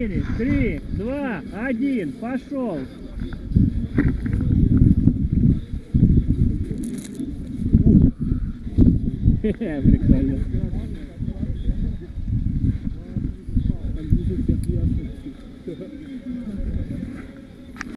Четыре, три, два, один, пошел. Прикольно.